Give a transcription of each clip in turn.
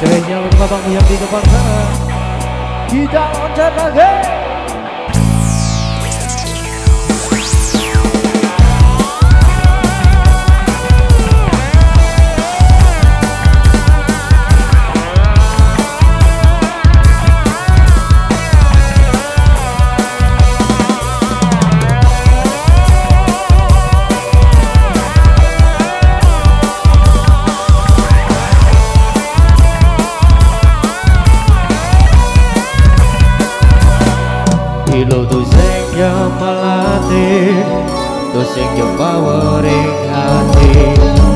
Ceweknya buat abangmu yang di depan sana. Kita loncat lagi. lo tu sing yo melati tu sing yo pawering ati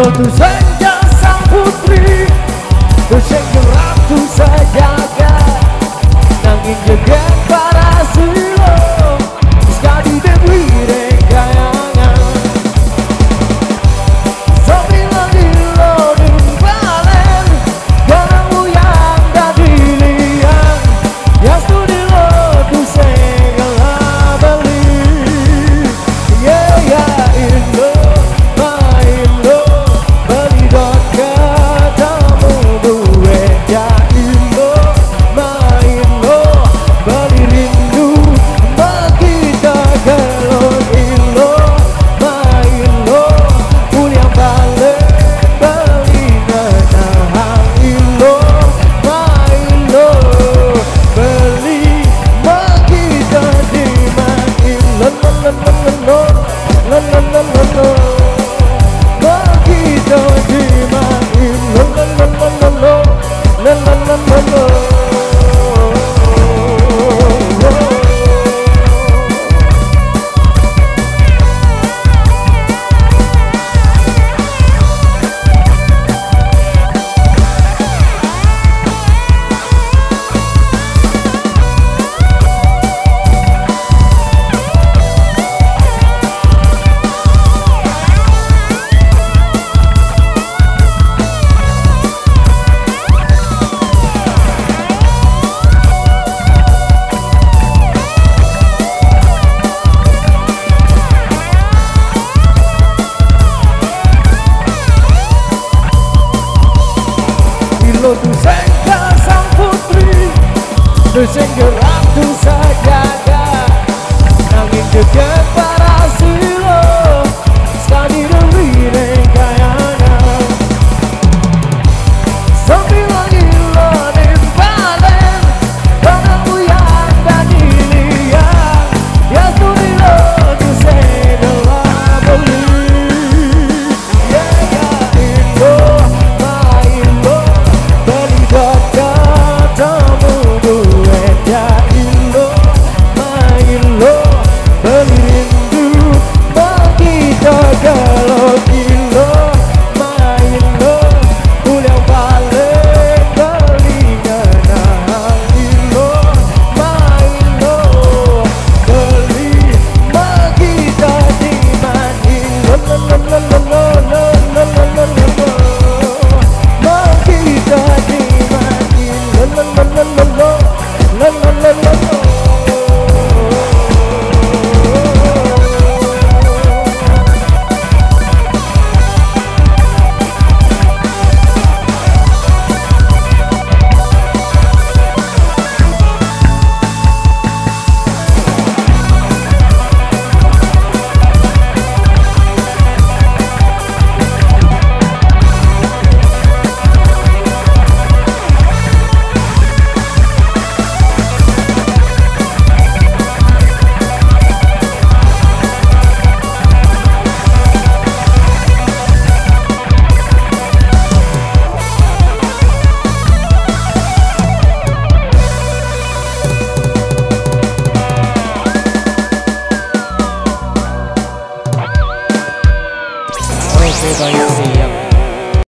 Pronto, sei! la la la la gerak dosa.